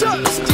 Just.